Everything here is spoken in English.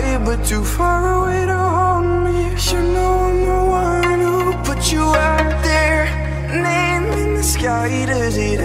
you, but too far away to hold me. You know I'm the one who put you out there. Name in the sky, does it